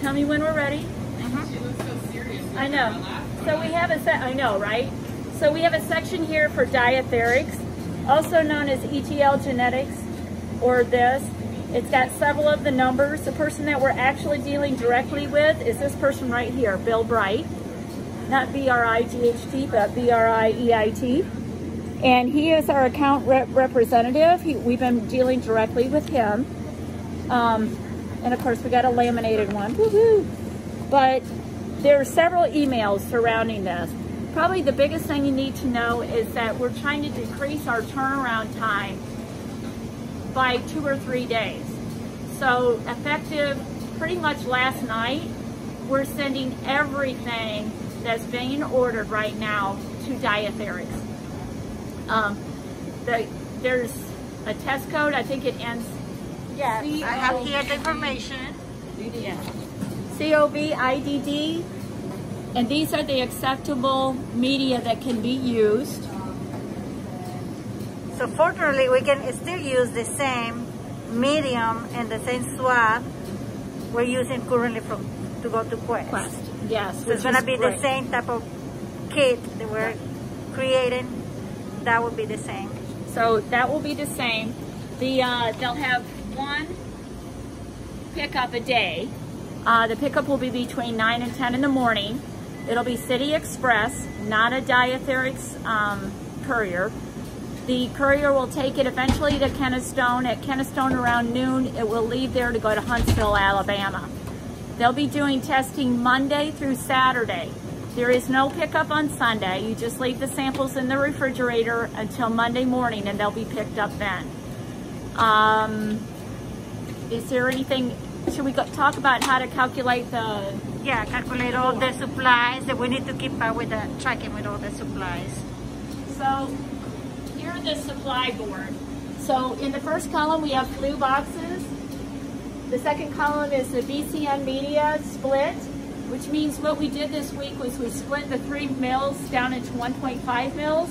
Tell me when we're ready. Looks so serious. I know. So we have a set, I know, right? So we have a section here for Diatherix, also known as ETL genetics, or this. It's got several of the numbers. The person that we're actually dealing directly with is this person right here, Bill Bright. Not B-R-I-G-H-T, but B-R-I-E-I-T. And he is our account rep representative. He, we've been dealing directly with him. Um, and of course, we got a laminated one. Woohoo! But there are several emails surrounding this. Probably the biggest thing you need to know is that we're trying to decrease our turnaround time by two or three days. So effective pretty much last night, we're sending everything that's being ordered right now to Diatherix. Um, the, there's a test code, I think it ends Yes, I have here the information. yeah. C-O-V-I-D-D. And these are the acceptable media that can be used. So fortunately, we can still use the same medium and the same swab we're using currently from to go to Quest. Quest, yes. So it's gonna be great. the same type of kit that we're creating. That will be the same. So that will be the same. The uh, they'll have one pickup a day. Uh, the pickup will be between 9 and 10 in the morning. It'll be City Express, not a Diatherix um, courier. The courier will take it eventually to Kennestone. At Kennestone around noon, it will leave there to go to Huntsville, Alabama. They'll be doing testing Monday through Saturday. There is no pickup on Sunday. You just leave the samples in the refrigerator until Monday morning and they'll be picked up then. Um, is there anything, should we go, talk about how to calculate the, Yeah, calculate all the supplies that we need to keep up with the tracking with all the supplies. so here are the supply board. So in the first column, we have blue boxes. The second column is the VCM media split, which means what we did this week was we split the three mils down into 1.5 mils.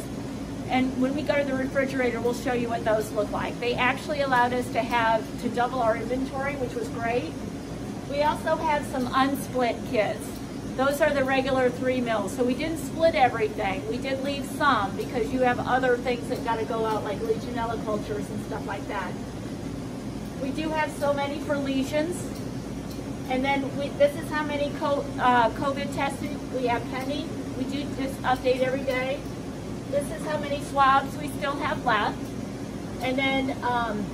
And when we go to the refrigerator, we'll show you what those look like. They actually allowed us to have, to double our inventory, which was great. We also have some unsplit kits. Those are the regular three mils. So we didn't split everything. We did leave some because you have other things that gotta go out like Legionella cultures and stuff like that. We do have so many for lesions. And then we, this is how many co, uh, COVID tested we have pending. We do this update every day. This is how many swabs we still have left. And then um,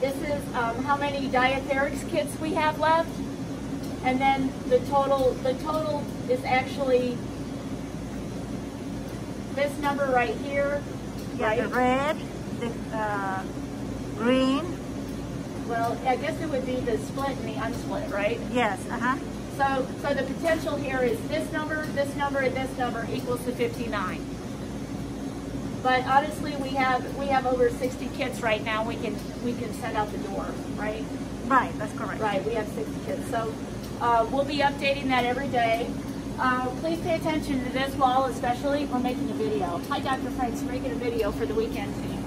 this is um, how many Diatherix kits we have left. And then the total, the total is actually this number right here, Yeah, the red, the uh, green. Well, I guess it would be the split and the unsplit, right? Yes, uh-huh. So, so the potential here is this number, this number, and this number equals to 59. But honestly, we have we have over 60 kits right now. We can we can send out the door, right? Right, that's correct. Right. We have 60 kits. So uh, we'll be updating that every day. Uh, please pay attention to this wall, especially we're making a video. Hi, Dr. Franks. We're making a video for the weekend team.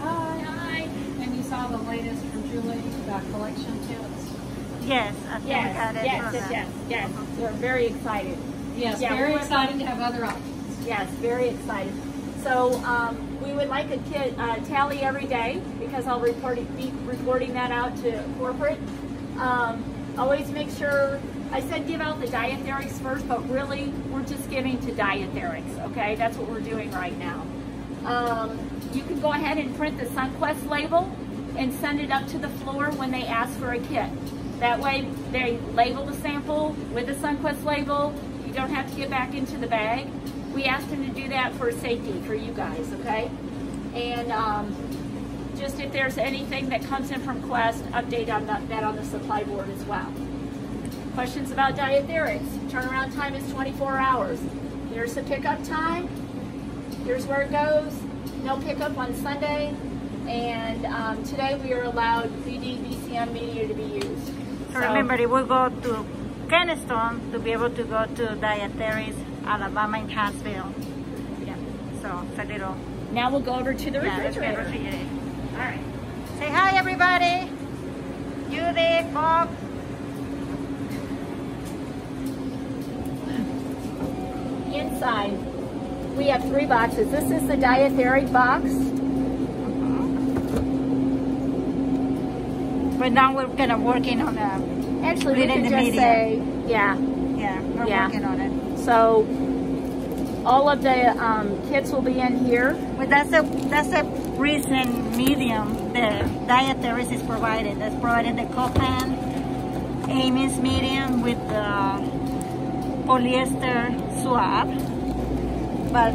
Hi, hi. And you saw the latest from Julie about collection kits? Yes, I think we Yes, got it. yes, from yes, yes, yes. They're very excited. Yes, Yeah, very we're- to have other options. Yes, very excited. So um, we would like a kit uh, tally every day because I'll report it, be reporting that out to corporate. Um, always make sure, I said give out the Diatherix first, but really we're just giving to Diatherix, okay? That's what we're doing right now. Um, you can go ahead and print the SunQuest label and send it up to the floor when they ask for a kit. That way they label the sample with the SunQuest label. You don't have to get back into the bag. We asked them to do that for safety for you guys, okay? And um, just if there's anything that comes in from Quest, update on that, that on the supply board as well. Questions about Diatherix. Turnaround time is 24 hours. Here's the pickup time. Here's where it goes. No pickup on Sunday. And um, today we are allowed VD VCM media to be used. So remember, it will go to Afghanistan to be able to go to Diatherix, Alabama in Huntsville. Yeah, so it's a little... Now we'll go over to the yeah, refrigerator. refrigerator. All right. Say hi, everybody. Judy, Bob. Inside, we have three boxes. This is the Diatherix box. Mm-hmm. But now we're kind of working on that. Actually, we can the just media. say, yeah. yeah, we're Yeah. working on it. So all of the um, kits will be in here. But that's a that's a recent medium the Diatherix is provided. That's provided the Copan Amies medium with the polyester swab. But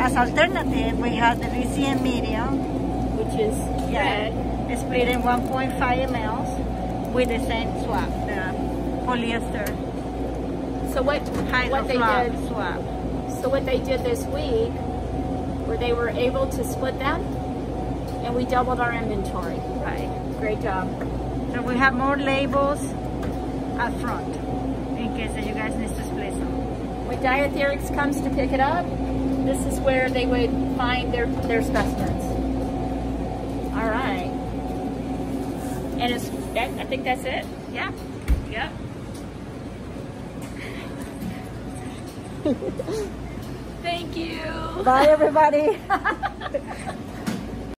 as alternative, we have the VCM medium, which is yeah, red. split in 1.5 mLs with the same swab, the polyester So what what they did swab. so what they did this week where they were able to split them and we doubled our inventory. Right. Great job. So we have more labels up front in case that you guys need to split them. When Diatherix comes to pick it up, this is where they would find their, their specimens. All right. And it's, that, I think that's it. Yeah. Yep. Thank you. Bye everybody.